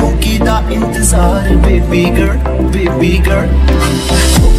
मुकी दा इंतज़ार बेबी गर्ल बेबी गर्ल